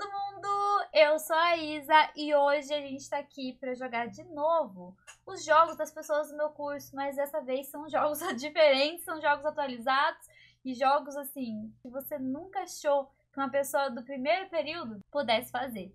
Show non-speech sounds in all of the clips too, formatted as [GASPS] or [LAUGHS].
todo mundo! Eu sou a Isa e hoje a gente tá aqui pra jogar de novo os jogos das pessoas do meu curso, mas dessa vez são jogos [LAUGHS] diferentes, são jogos atualizados e jogos assim que você nunca achou que uma pessoa do primeiro período pudesse fazer.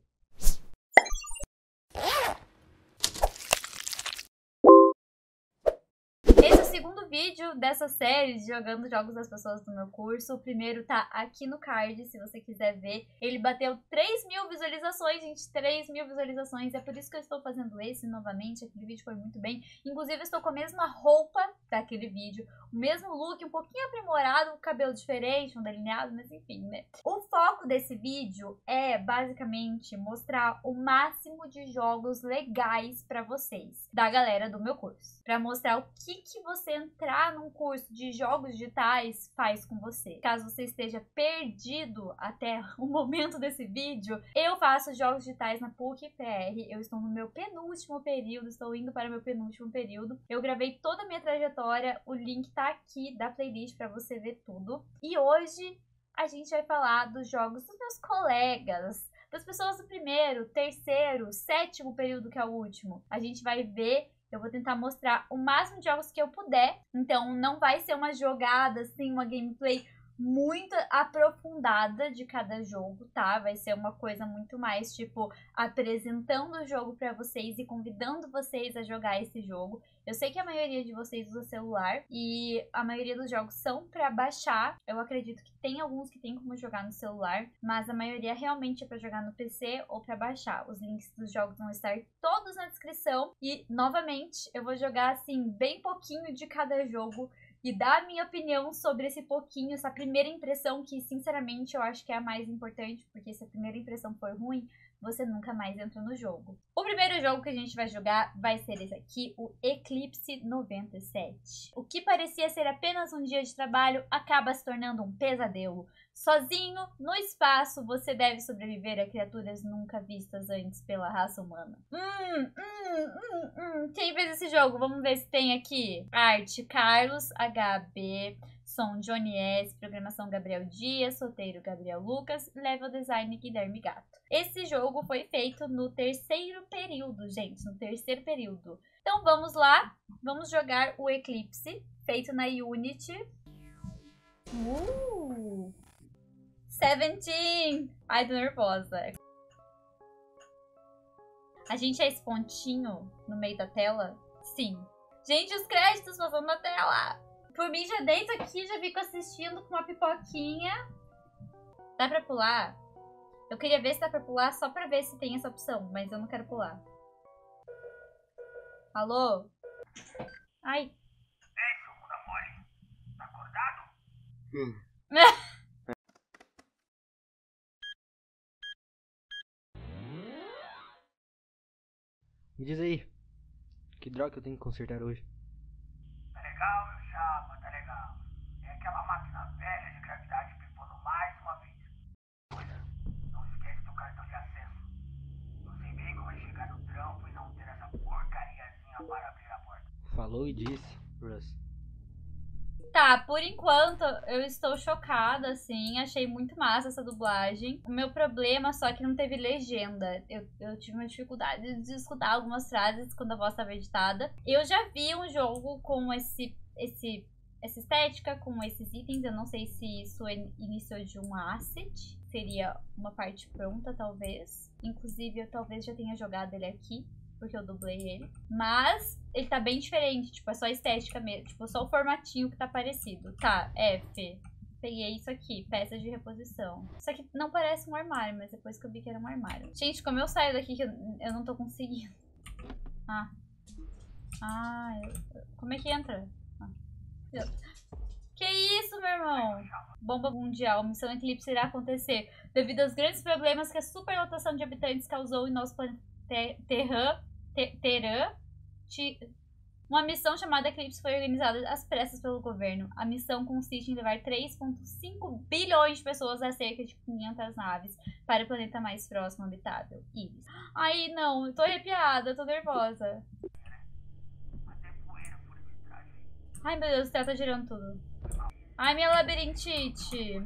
Segundo vídeo dessa série de jogando jogos das pessoas do meu curso. O primeiro tá aqui no card, se você quiser ver. Ele bateu 3 mil visualizações, gente, 3 mil visualizações. É por isso que eu estou fazendo esse novamente. Aquele vídeo foi muito bem. Inclusive, eu estou com a mesma roupa daquele vídeo, o mesmo look, um pouquinho aprimorado, um cabelo diferente, um delineado, mas enfim, né? O foco desse vídeo é basicamente mostrar o máximo de jogos legais para vocês, da galera do meu curso. Para mostrar o que, que você entrar num curso de jogos digitais faz com você. Caso você esteja perdido até [LAUGHS] o momento desse vídeo, eu faço jogos digitais na PUC PR. Eu estou no meu penúltimo período, estou indo para o meu penúltimo período. Eu gravei toda a minha trajetória, o link tá aqui da playlist para você ver tudo. E hoje a gente vai falar dos jogos dos meus colegas, das pessoas do primeiro, terceiro, sétimo período que é o último. A gente vai ver eu vou tentar mostrar o máximo de jogos que eu puder. Então, não vai ser uma jogada, assim, uma gameplay muito aprofundada de cada jogo, tá? Vai ser uma coisa muito mais tipo apresentando o jogo para vocês e convidando vocês a jogar esse jogo. Eu sei que a maioria de vocês usa celular e a maioria dos jogos são para baixar. Eu acredito que tem alguns que tem como jogar no celular, mas a maioria realmente é para jogar no PC ou para baixar. Os links dos jogos vão estar todos na descrição e novamente eu vou jogar assim bem pouquinho de cada jogo e dar a minha opinião sobre esse pouquinho, essa primeira impressão, que sinceramente eu acho que é a mais importante, porque se a primeira impressão for ruim, você nunca mais entra no jogo. O primeiro jogo que a gente vai jogar vai ser esse aqui, o Eclipse 97. O que parecia ser apenas um dia de trabalho acaba se tornando um pesadelo. Sozinho, no espaço, você deve sobreviver a criaturas nunca vistas antes pela raça humana. Hum, hum, hum, hum. Quem fez esse jogo? Vamos ver se tem aqui. Arte, Carlos HB. Som, Johnny S. Programação, Gabriel Dias. Solteiro, Gabriel Lucas. Level Design, Guilherme Gato. Esse jogo foi feito no terceiro período, gente. No terceiro período. Então, vamos lá. Vamos jogar o Eclipse, feito na Unity. Uh! Seventeen! Ai, tô nervosa. A gente é esse pontinho no meio da tela? Sim. Gente, os créditos passando na tela! Por mim, já deito aqui, já fico assistindo com uma pipoquinha. Dá pra pular? Eu queria ver se dá pra pular só pra ver se tem essa opção, mas eu não quero pular. Alô? Ai. Ei, seu bunda mole. Tá acordado? Hum. [LAUGHS] Me diz aí, que droga que eu tenho que consertar hoje? Tá legal, meu chapa, tá legal. É aquela máquina velha de gravidade pipando mais uma vez. Coisa, não esquece do cartão de acesso. Não sei bem como é chegar no trampo e não ter essa porcariazinha para abrir a porta. Falou e disse. Tá, por enquanto eu estou chocada, assim. Achei muito massa essa dublagem. O meu problema só é que não teve legenda. Eu, eu tive uma dificuldade de escutar algumas frases quando a voz estava editada. Eu já vi um jogo com esse, esse, essa estética, com esses itens. Eu não sei se isso é início de um asset. Seria uma parte pronta, talvez. Inclusive, eu talvez já tenha jogado ele aqui porque eu dublei ele. Mas ele tá bem diferente, tipo, é só estética mesmo. Tipo, só o formatinho que tá parecido. Tá, F. Peguei isso aqui, peças de reposição. Isso aqui não parece um armário, mas depois que eu vi que era um armário. Gente, como eu saio daqui que eu, eu não tô conseguindo. [LAUGHS] Ah. Ah, eu, como é que entra? Ah. Que isso, meu irmão? Bomba mundial. Missão Eclipse irá acontecer devido aos grandes problemas que a superlotação de habitantes causou em nosso planeta Terran, Terã, uma missão chamada Eclipse foi organizada às pressas pelo governo. A missão consiste em levar 3,5 bilhões de pessoas a cerca de 500 naves para o planeta mais próximo habitável, Iris. Ai, não, tô arrepiada, tô nervosa. Ai, meu Deus, o céu tá girando tudo. Ai, minha labirintite.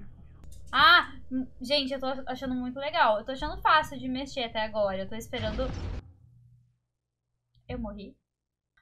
Ah, hum, gente, eu tô achando muito legal. Eu tô achando fácil de mexer até agora. Eu tô esperando... Eu morri?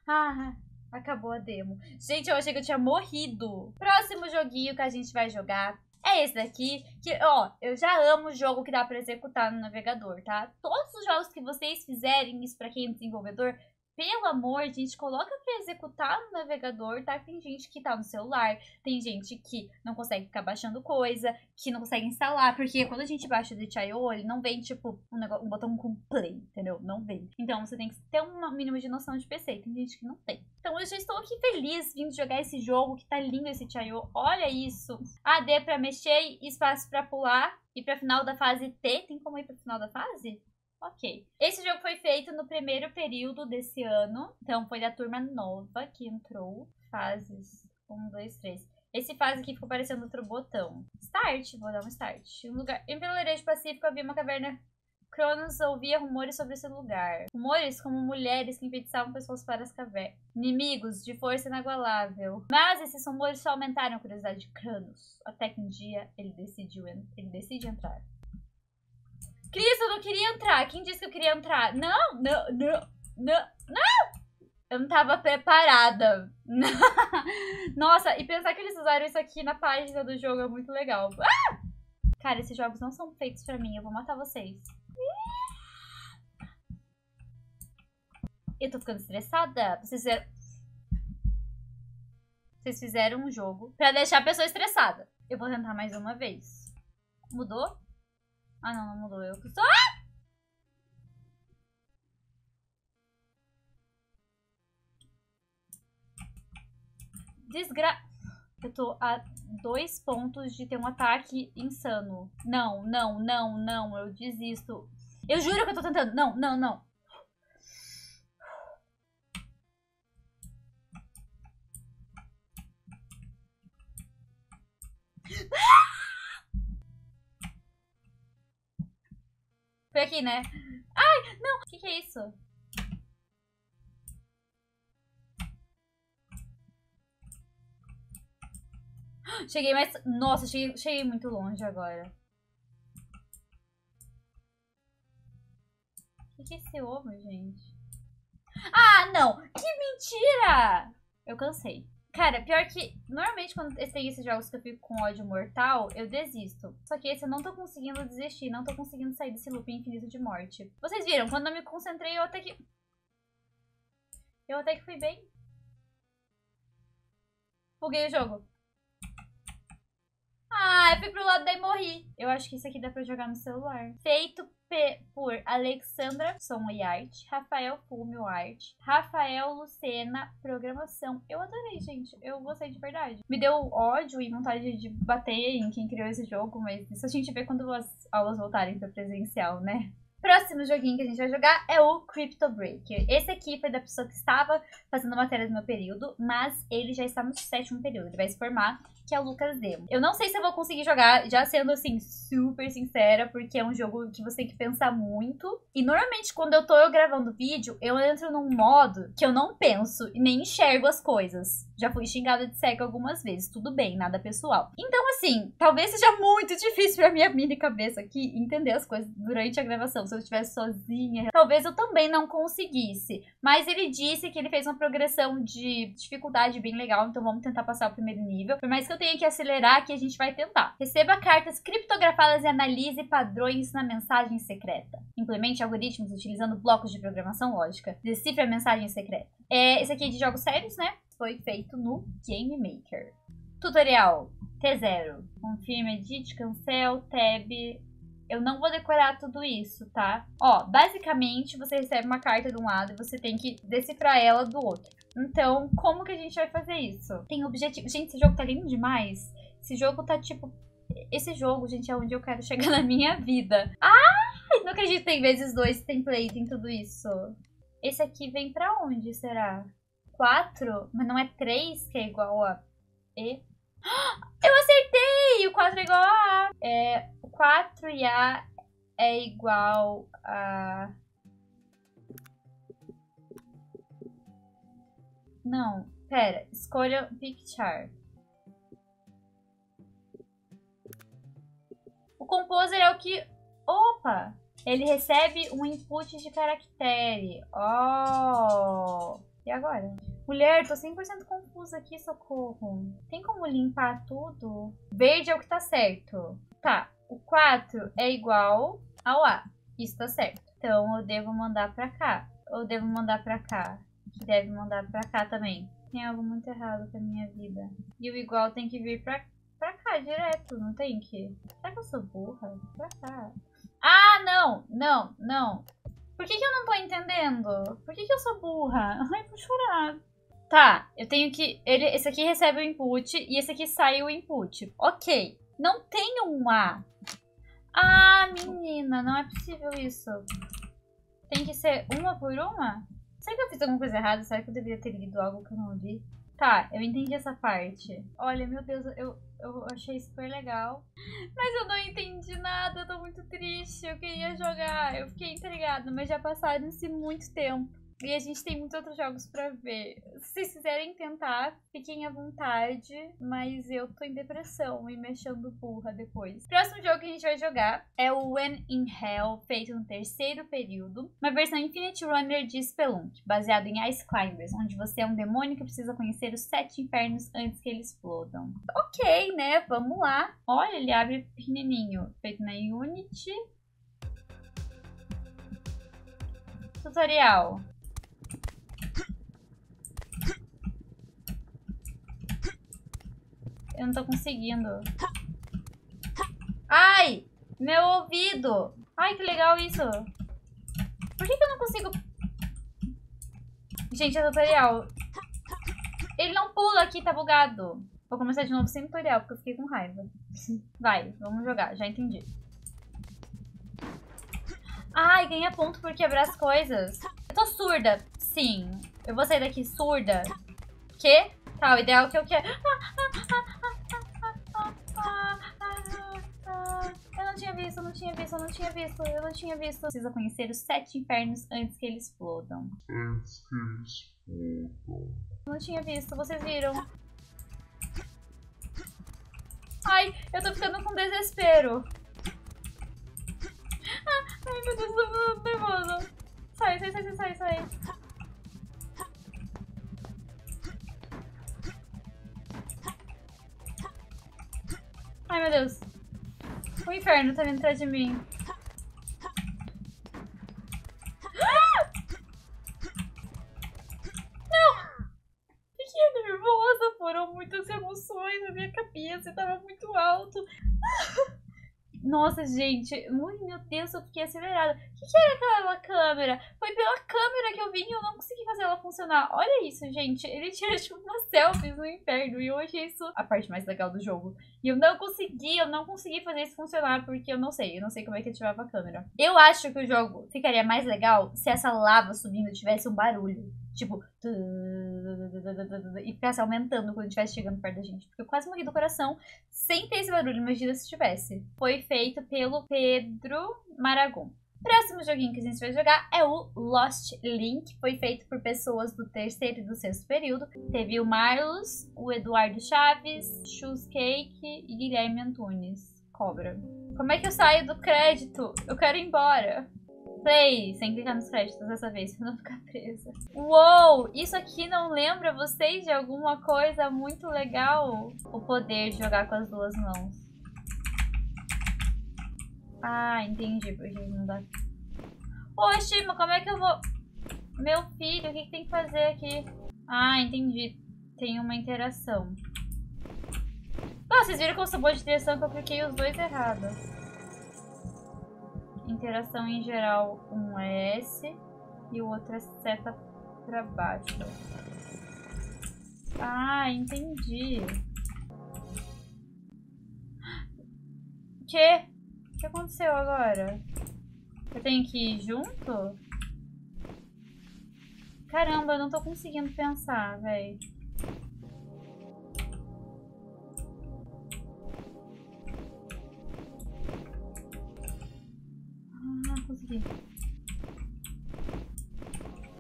Ah, acabou a demo. Gente, eu achei que eu tinha morrido. Próximo joguinho que a gente vai jogar é esse daqui, que, ó, eu já amo jogo que dá pra executar no navegador, tá? Todos os jogos que vocês fizerem, isso pra quem é desenvolvedor, pelo amor, gente, coloca pra executar no navegador, tá? Tem gente que tá no celular, tem gente que não consegue ficar baixando coisa, que não consegue instalar, porque quando a gente baixa o itch.io, ele não vem, tipo, um, negócio, um botão com play, entendeu? Não vem. Então, você tem que ter um mínimo de noção de PC, tem gente que não tem. Então, eu já estou aqui feliz vindo jogar esse jogo, que tá lindo esse itch.io, olha isso. AD pra mexer, espaço pra pular, e pra final da fase T, tem como ir pro final da fase? Ok. Esse jogo foi feito no primeiro período desse ano. Então foi da turma nova que entrou. Fases 1, 2, 3. Esse fase aqui ficou parecendo outro botão. Start, vou dar um start. Um lugar... Em Pacífico havia uma caverna. Cronos ouvia rumores sobre esse lugar. Rumores como mulheres que enfeitiçavam pessoas para as cavernas. Inimigos de força inagualável. Mas esses rumores só aumentaram a curiosidade de Cronos. Até que um dia ele decidiu ele decide entrar. Cris, eu não queria entrar. Quem disse que eu queria entrar? Não, não, não, não, não! Eu não tava preparada. [LAUGHS] Nossa, e pensar que eles usaram isso aqui na página do jogo é muito legal. Ah! Cara, esses jogos não são feitos pra mim. Eu vou matar vocês. Eu tô ficando estressada. Vocês fizeram... Vocês fizeram um jogo pra deixar a pessoa estressada. Eu vou tentar mais uma vez. Mudou? Ah, não, não mudou. Eu só... Ah! Desgra... Eu tô a dois pontos de ter um ataque insano. Não, não, não, não. Eu desisto. Eu juro que eu tô tentando. Não, não, não. Foi aqui, né? Ai, não! O que, que é isso? Cheguei mais... Nossa, cheguei, cheguei muito longe agora. O que, que é esse ovo, gente? Ah, não! Que mentira! Eu cansei. Cara, pior que, normalmente quando tem esses jogos que eu fico com ódio mortal, eu desisto. Só que esse eu não tô conseguindo desistir, não tô conseguindo sair desse loop infinito de morte. Vocês viram, quando eu me concentrei, eu até que... Eu até que fui bem. Buguei o jogo. Ah, eu fui pro lado daí morri. Eu acho que isso aqui dá pra jogar no celular. Feito por Alexandra Som e Arte, Rafael Fumio Arte, Rafael Lucena Programação. Eu adorei, gente. Eu gostei de verdade. Me deu ódio e vontade de bater em quem criou esse jogo, mas isso a gente vê quando as aulas voltarem para presencial, né? Próximo joguinho que a gente vai jogar é o Crypto Breaker. Esse aqui foi da pessoa que estava fazendo matéria no meu período, mas ele já está no sétimo período. Ele vai se formar que é o Lucas Demo. Eu não sei se eu vou conseguir jogar, já sendo assim, super sincera, porque é um jogo que você tem que pensar muito. E normalmente quando eu tô gravando vídeo, eu entro num modo que eu não penso e nem enxergo as coisas. Já fui xingada de cego algumas vezes, tudo bem, nada pessoal. Então, assim, talvez seja muito difícil pra minha mini cabeça aqui entender as coisas durante a gravação. Se eu estivesse sozinha, talvez eu também não conseguisse. Mas ele disse que ele fez uma progressão de dificuldade bem legal, então vamos tentar passar o primeiro nível. Por mais que eu tenha que acelerar, que a gente vai tentar. Receba cartas criptografadas e analise padrões na mensagem secreta. Implemente algoritmos utilizando blocos de programação lógica. Decifre a mensagem secreta. É, esse aqui é de jogos sérios, né? Foi feito no Game Maker. Tutorial T0. Confirma, edit, cancel, tab, eu não vou decorar tudo isso, tá? Ó, basicamente você recebe uma carta de um lado e você tem que decifrar ela do outro. Então, como que a gente vai fazer isso? Tem objetivo. Gente, esse jogo tá lindo demais. Esse jogo tá tipo. Esse jogo, gente, é onde eu quero chegar [LAUGHS] na minha vida. Ai, não acredito tem vezes dois, tem play, tem tudo isso. Esse aqui vem pra onde, será? Quatro? Mas não é três que é igual a E? [GASPS] Eu acertei! O 4 é igual a A. É, o 4 e A é igual a... Não, pera. Escolha Picture. composer é o que... Opa! Ele recebe um input de caractere. Oh! E agora? Mulher, tô 100% confusa aqui, socorro. Tem como limpar tudo? Verde é o que tá certo. Tá, o 4 é igual ao A. Isso tá certo. Então eu devo mandar pra cá. Ou devo mandar pra cá. Que deve mandar pra cá também. Tem algo muito errado com a minha vida. E o igual tem que vir pra, pra cá direto, não tem que? Será que eu sou burra? Pra cá. Ah, não, não, não. Por que, que eu não tô entendendo? Por que, que eu sou burra? [LAUGHS] Ai, vou chorar. Tá, eu tenho que... Ele, esse aqui recebe o input e esse aqui sai o input. Ok. Não tem um A. Ah, menina, não é possível isso. Tem que ser uma por uma? Será que eu fiz alguma coisa errada? Será que eu deveria ter lido algo que eu não li? Tá, eu entendi essa parte. Olha, meu Deus, eu, eu achei super legal. Mas eu não entendi nada, eu tô muito triste. Eu queria jogar, eu fiquei intrigada, mas já passaram-se muito tempo. E a gente tem muitos outros jogos pra ver. Se vocês quiserem tentar, fiquem à vontade. Mas eu tô em depressão e mexendo burra depois. Próximo jogo que a gente vai jogar é o When in Hell, feito no terceiro período. Uma versão Infinite Runner de Spelunk, baseado em Ice Climbers, onde você é um demônio que precisa conhecer os sete infernos antes que eles explodam. Ok, né? Vamos lá. Olha, ele abre pequenininho. Feito na Unity. Tutorial. Eu não tô conseguindo. Ai! Meu ouvido! Ai, que legal isso! Por que, que eu não consigo... Gente, é tutorial. Ele não pula aqui, tá bugado. Vou começar de novo sem tutorial, porque eu fiquei com raiva. Vai, vamos jogar, já entendi. Ai, ganha ponto por quebrar as coisas. Eu tô surda. Sim. Eu vou sair daqui surda. Que? Tá, o ideal é que eu quero... Eu não tinha visto, eu não tinha visto, eu não tinha visto, eu não tinha visto. Precisa conhecer os sete infernos antes que eles explodam. Antes que eles explodam. Eu não tinha visto, vocês viram. Ai, eu tô ficando com desespero. Ai, meu Deus, eu tô nervosa. Sai, sai, sai, sai, sai. Ai, meu Deus. O inferno tá vindo atrás de mim. Não! Fiquei nervosa. Foram muitas emoções na minha cabeça. Tava muito alto. Nossa, gente. Ui, meu Deus, eu fiquei acelerada. O que, que era aquela câmera? Foi pela câmera que eu vim e eu não consegui fazer ela funcionar. Olha isso, gente. Ele tira tipo umas selfies no inferno. E eu achei isso a parte mais legal do jogo. E eu não consegui, eu não consegui fazer isso funcionar porque eu não sei. Eu não sei como é que ativava a câmera. Eu acho que o jogo ficaria mais legal se essa lava subindo tivesse um barulho. Tipo, e ficasse aumentando quando estivesse chegando perto da gente. Porque eu quase morri do coração sem ter esse barulho. Imagina se tivesse. Foi feito pelo Pedro Maragon. Próximo joguinho que a gente vai jogar é o Lost Link. Foi feito por pessoas do terceiro e do sexto período. Teve o Marlos, o Eduardo Chaves, Shoes Cake e Guilherme Antunes. Cobra. Como é que eu saio do crédito? Eu quero ir embora. Play, sem clicar nos créditos dessa vez, [LAUGHS] pra não ficar presa. Uou! Isso aqui não lembra vocês de alguma coisa muito legal? O poder de jogar com as duas mãos. Ah, entendi, porque não dá... Oxi, mas como é que eu vou... Meu filho, o que, que tem que fazer aqui? Ah, entendi. Tem uma interação. Ah, vocês viram que eu sou boa de interação que eu cliquei os dois errados. Interação em geral, um é S e o outro é seta pra baixo. Ah, entendi. [GASPS] Que? O que aconteceu agora? Eu tenho que ir junto? Caramba, eu não tô conseguindo pensar, velho. Ah, consegui.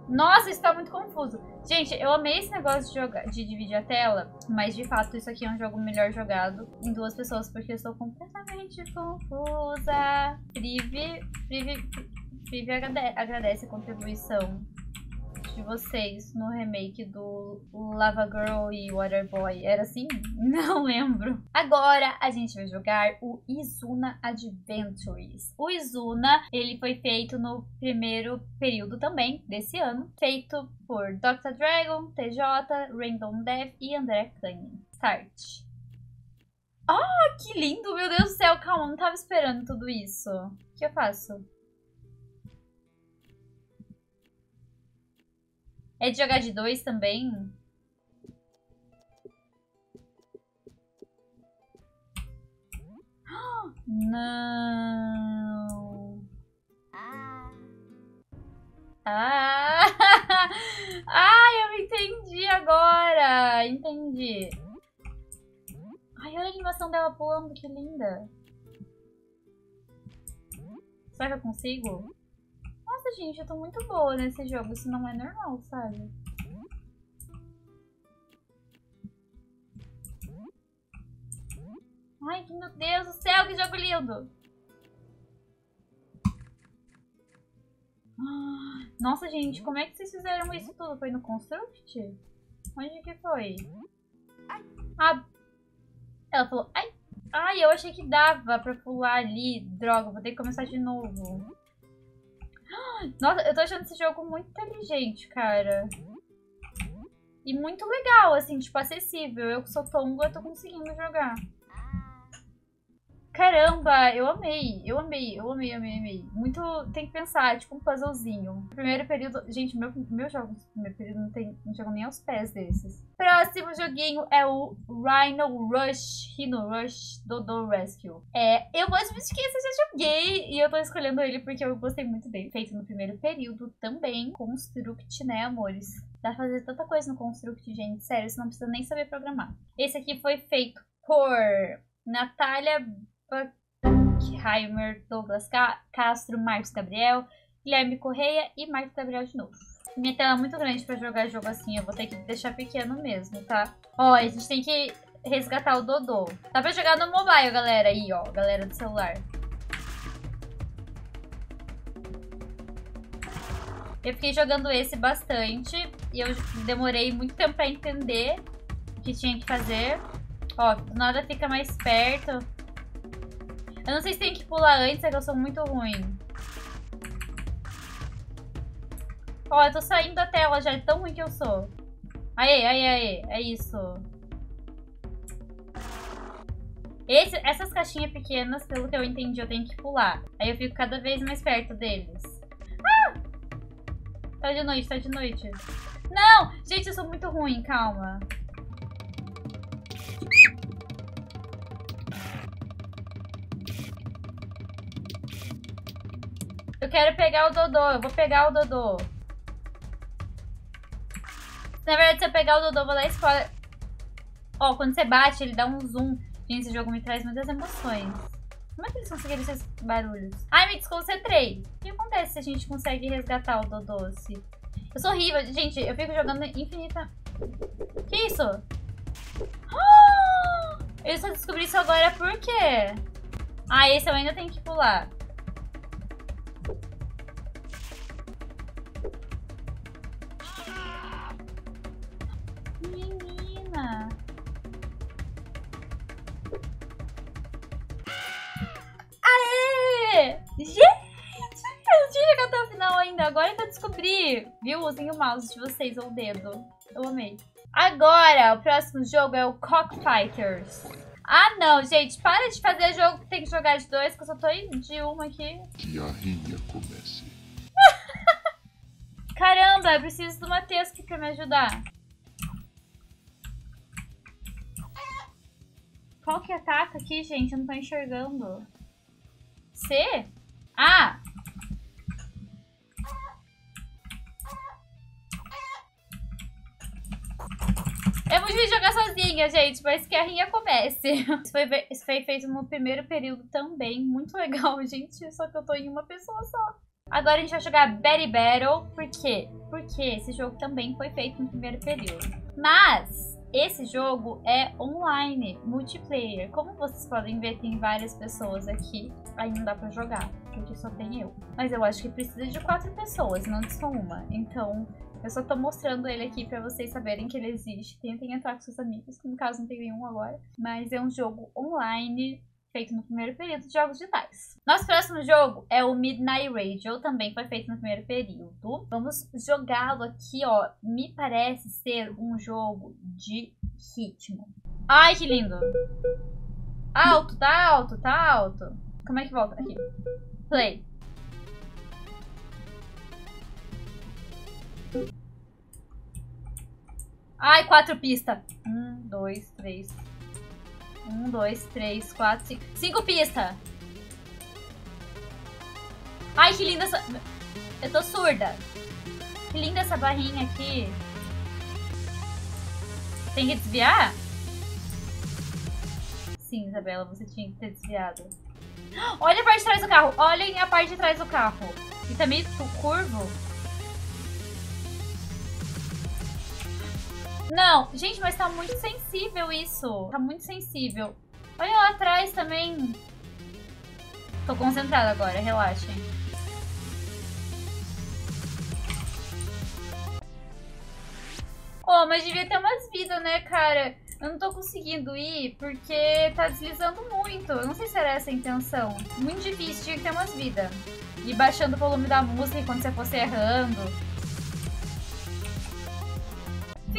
Nossa, isso tá muito confuso. Gente, eu amei esse negócio de, jogar, de dividir a tela, mas de fato isso aqui é um jogo melhor jogado em duas pessoas, porque eu estou completamente confusa. Prive, Prive, Prive agradece a contribuição de vocês no remake do Lava Girl e Waterboy. Era assim? [LAUGHS] Não lembro. Agora a gente vai jogar o Izuna Adventures. O Izuna, ele foi feito no primeiro período também desse ano, feito por Dr. Dragon, TJ, Random Death e André Cunning. Start. Ah, que lindo! Meu Deus do céu, calma, não tava esperando tudo isso. O que eu faço? É de jogar de dois também? [GASPS] Não. Ah. [LAUGHS] Ah eu entendi agora. Entendi. Ai, olha a animação dela pulando, que linda. Será que eu consigo? Nossa, gente, eu tô muito boa nesse jogo. Isso não é normal, sabe? Ai, meu Deus do céu, que jogo lindo! [GASPS] Nossa, gente, como é que vocês fizeram isso tudo? Foi no Construct? Onde que foi? Ah, ela falou, ai, ai, eu achei que dava pra pular ali. Droga, vou ter que começar de novo. Nossa, eu tô achando esse jogo muito inteligente, cara. E muito legal, assim, tipo, acessível. Eu que sou tonga, tô conseguindo jogar. Caramba, eu amei, eu amei, eu amei, amei, amei. Muito, tem que pensar, tipo um puzzlezinho. Primeiro período, gente, meu, meu jogo primeiro período não, tem, não chegam nem aos pés desses. Próximo joguinho é o Rhino Rush, Rhino Rush Dodo Rescue. É, eu vou admitir que esse eu já joguei e eu tô escolhendo ele porque eu gostei muito dele. Feito no primeiro período também, Construct, né, amores? Dá pra fazer tanta coisa no Construct, gente, sério, você não precisa nem saber programar. Esse aqui foi feito por Natália Buckheimer, Douglas Castro, Marcos Gabriel, Guilherme Correia e Marcos Gabriel de novo. Minha tela é muito grande pra jogar jogo assim, eu vou ter que deixar pequeno mesmo, tá? Ó, a gente tem que resgatar o Dodô. Dá pra jogar no mobile, galera, aí, ó, galera do celular. Eu fiquei jogando esse bastante e eu demorei muito tempo pra entender o que tinha que fazer. Ó, nada fica mais perto. Eu não sei se tem que pular antes, é que eu sou muito ruim. Ó, eu tô saindo da tela já, é tão ruim que eu sou. Aê, aê, aê, é isso. Esse, essas caixinhas pequenas, pelo que eu entendi, eu tenho que pular. Aí eu fico cada vez mais perto deles. Ah! Tá de noite, tá de noite. Não! Gente, eu sou muito ruim, calma. Eu quero pegar o Dodô. Eu vou pegar o Dodô. Na verdade, se eu pegar o Dodô, eu vou dar spoiler. Ó, quando você bate, ele dá um zoom. Gente, esse jogo me traz muitas emoções. Como é que eles conseguiram esses barulhos? Ai, me desconcentrei. O que acontece se a gente consegue resgatar o Dodô? -se? Eu sou horrível. Gente, eu fico jogando infinita... Que isso? Eu só descobri isso agora por quê? Ah, esse eu ainda tenho que pular. Viu? Usem o mouse de vocês ou o dedo. Eu amei. Agora, o próximo jogo é o Cockfighters. Ah, não, gente. Para de fazer jogo que tem que jogar de dois, que eu só tô de uma aqui. Que a rinha comece. [LAUGHS] Caramba, eu preciso do Matheus aqui pra me ajudar. Qual que ataca aqui, gente? Eu não tô enxergando. C? Ah! Muito difícil jogar sozinha, gente, mas que a rinha comece. Isso [LAUGHS] foi, isso foi feito no primeiro período também. Muito legal, [LAUGHS] gente. Só que eu tô em uma pessoa só. Agora a gente vai jogar Betty Battle. Por quê? Porque esse jogo também foi feito no primeiro período. Mas esse jogo é online, multiplayer. Como vocês podem ver, tem várias pessoas aqui. Aí não dá pra jogar, porque só tem eu. Mas eu acho que precisa de quatro pessoas, não de só uma. Então, eu só tô mostrando ele aqui pra vocês saberem que ele existe. Tentem entrar com seus amigos, que no caso não tem nenhum agora. Mas é um jogo online feito no primeiro período de jogos digitais. Nosso próximo jogo é o Midnight Radio, também foi feito no primeiro período. Vamos jogá-lo aqui, ó. Me parece ser um jogo de ritmo. Ai, que lindo! Alto, tá alto, tá alto. Como é que volta? Aqui. Play. Ai, quatro pistas. Um, dois, três, um, dois, três, quatro, cinco. Cinco pistas! Ai, que linda essa... Eu tô surda. Que linda essa barrinha aqui. Tem que desviar? Sim, Isabela, você tinha que ter desviado. Olha a parte de trás do carro. Olhem a parte de trás do carro. E também o curvo. Não, gente, mas tá muito sensível isso. Tá muito sensível. Olha lá atrás também. Tô concentrada agora, relaxem. Oh, mas devia ter umas vidas, né, cara? Eu não tô conseguindo ir porque tá deslizando muito. Eu não sei se era essa a intenção. Muito difícil, tinha que ter umas vidas. E baixando o volume da música enquanto você fosse errando.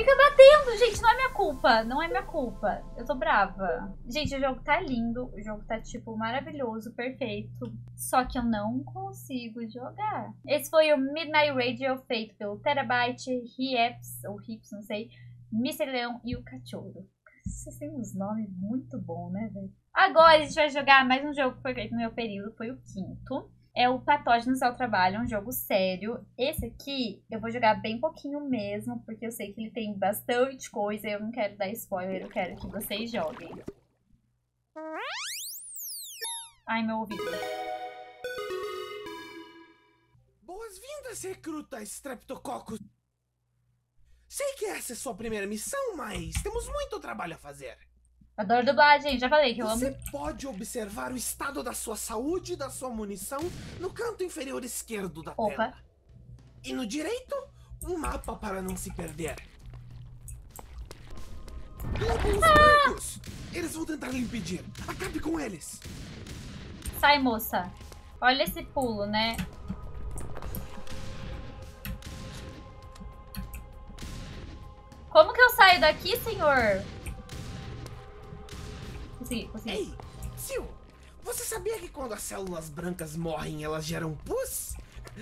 Fica batendo, gente, não é minha culpa. Não é minha culpa. Eu tô brava. Gente, o jogo tá lindo. O jogo tá, tipo, maravilhoso, perfeito. Só que eu não consigo jogar. Esse foi o Midnight Radio, feito pelo Terabyte, Rips, ou Rips, não sei, Mr. Leão e o Cachorro. Vocês têm uns nomes muito bons, né, velho? Agora a gente vai jogar mais um jogo que foi feito no meu período, foi o quinto é o Patógenos ao Trabalho, é um jogo sério. Esse aqui eu vou jogar bem pouquinho mesmo, porque eu sei que ele tem bastante coisa e eu não quero dar spoiler, eu quero que vocês joguem. Ai, meu ouvido. Boas-vindas, recruta Streptococcus. Sei que essa é sua primeira missão, mas temos muito trabalho a fazer. Adoro dublagem, já falei que eu Você amo. pode observar o estado da sua saúde e da sua munição no canto inferior esquerdo da Opa. tela. E no direito, um mapa para não se perder. Ah! brancos! Eles vão tentar lhe impedir. Acabe com eles. Sai, moça. Olha esse pulo, né? Como que eu saio daqui, senhor? Consegui, consegui. Ei, Sil, você sabia que quando as células brancas morrem, elas geram pus?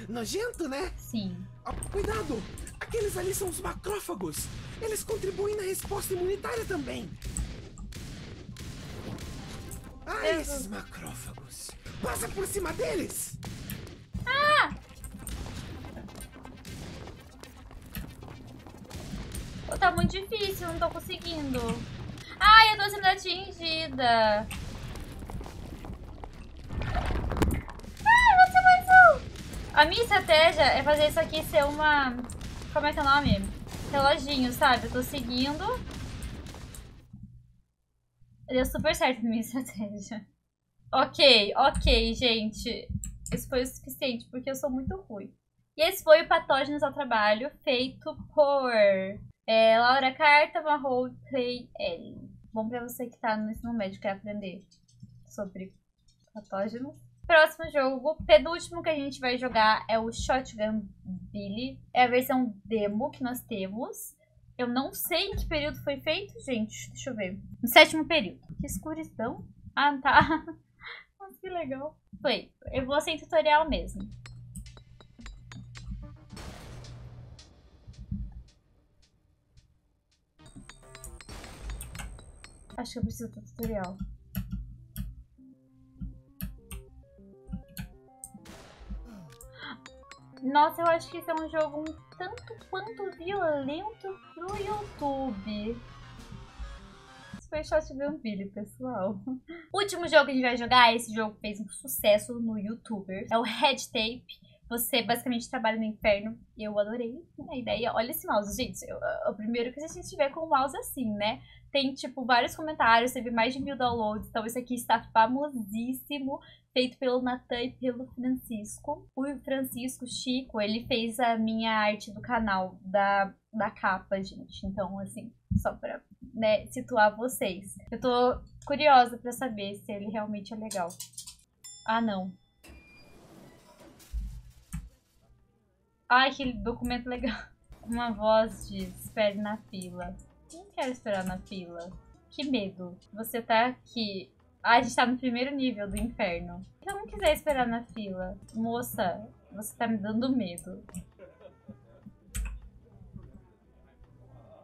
Nojento, né? Sim. Ah, Cuidado! Aqueles ali são os macrófagos. Eles contribuem na resposta imunitária também. Ah, Eu- esses macrófagos. Passa por cima deles! Pô, Tá muito difícil, não tô conseguindo. Ai, eu tô sendo atingida. Ai, você mais um. A minha estratégia é fazer isso aqui ser uma... Como é que é o nome? Reloginho, sabe? Eu tô seguindo. Deu super certo a minha [LAUGHS] estratégia. Ok, ok, gente. Isso foi o suficiente, porque eu sou muito ruim. E esse foi o Patógenos ao Trabalho, feito por é, Laura Carta, Marrou Clay L. Bom pra você que tá no ensino médio, quer aprender sobre patógenos. Próximo jogo, penúltimo que a gente vai jogar é o Shotgun Billy. É a versão demo que nós temos. Eu não sei em que período foi feito, gente. Deixa eu ver. No sétimo período. Que escuridão. Ah, tá. [LAUGHS] Que legal. Foi. Eu vou sem tutorial mesmo. Acho que eu preciso do tutorial. Nossa, eu acho que esse é um jogo um tanto quanto violento pro YouTube. Isso foi Shotgun Billy, pessoal. [LAUGHS] Último jogo que a gente vai jogar, esse jogo fez um sucesso no YouTuber. É o Red Tape, Você basicamente trabalha no inferno. Eu adorei a ideia. Olha esse mouse, gente. Eu, o primeiro que a gente tiver com o mouse assim, né? Tem, tipo, vários comentários, teve mais de mil downloads. Então, isso aqui está famosíssimo. Feito pelo Natan e pelo Francisco. O Francisco Chico, ele fez a minha arte do canal, da, da capa, gente. Então, assim, só pra né, situar vocês. Eu tô curiosa pra saber se ele realmente é legal. Ah, não. Ai, que documento legal. [LAUGHS] Uma voz diz, espere na fila. Não quero esperar na fila. Que medo. Você tá aqui. Ah, a gente tá no primeiro nível do inferno. Se eu não quiser esperar na fila, moça, você tá me dando medo.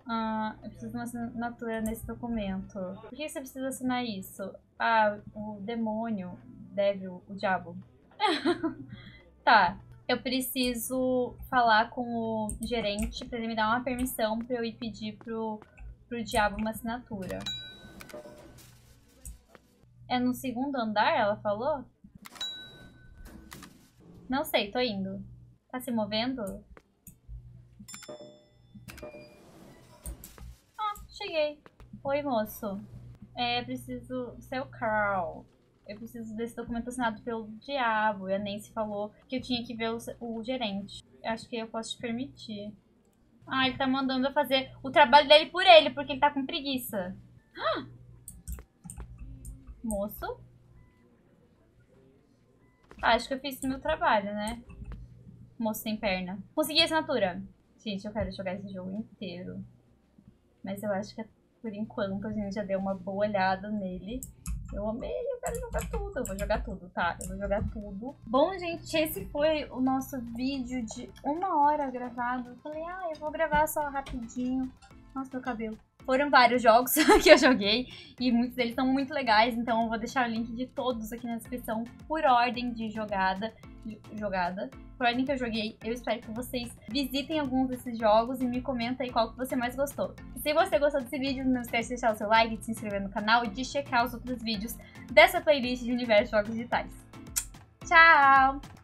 Ah, eu preciso de uma assinatura nesse documento. Por que você precisa assinar isso? Ah, o demônio deve o, o diabo. [LAUGHS] tá. Eu preciso falar com o gerente pra ele me dar uma permissão pra eu ir pedir pro, pro diabo uma assinatura. É no segundo andar, ela falou? Não sei, tô indo. Tá se movendo? Ah, cheguei. Oi, moço. É, preciso... Seu Carl. Eu preciso desse documento assinado pelo diabo. E a Nancy falou que eu tinha que ver o, o gerente. Acho que eu posso te permitir. Ah, ele tá mandando eu fazer o trabalho dele por ele, porque ele tá com preguiça. Ah! [GASPS] Moço? Ah, acho que eu fiz meu trabalho, né? Moço sem perna. Consegui a assinatura. Gente, eu quero jogar esse jogo inteiro. Mas eu acho que por enquanto a gente já deu uma boa olhada nele. Eu amei, eu quero jogar tudo. Eu vou jogar tudo, tá? Eu vou jogar tudo. Bom, gente, esse foi o nosso vídeo de uma hora gravado. Eu falei, ah, eu vou gravar só rapidinho. Nossa, meu cabelo. Foram vários jogos [LAUGHS] que eu joguei e muitos deles são muito legais, então eu vou deixar o link de todos aqui na descrição por ordem de jogada. De jogada. Por ordem que eu joguei, eu espero que vocês visitem alguns desses jogos e me comentem aí qual que você mais gostou. Se você gostou desse vídeo, não esquece de deixar o seu like, de se inscrever no canal e de checar os outros vídeos dessa playlist de Universo de Jogos Digitais. Tchau!